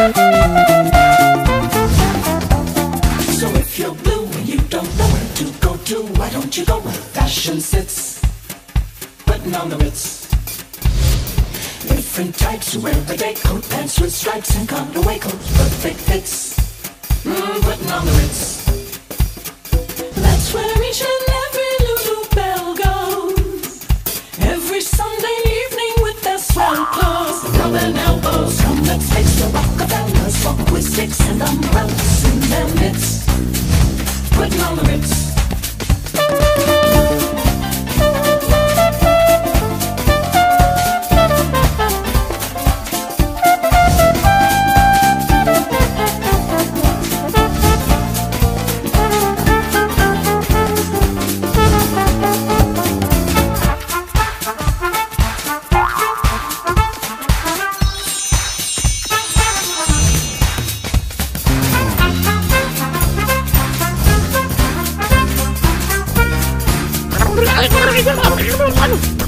So if you're blue and you don't know where to go to, why don't you go where fashion sits? Putting on the Ritz. Different types who wear the day coat, pants with stripes and come cutaway coats, perfect fits. Mm, putting on the Ritz. Sticks and umbrellas 你别拉我你别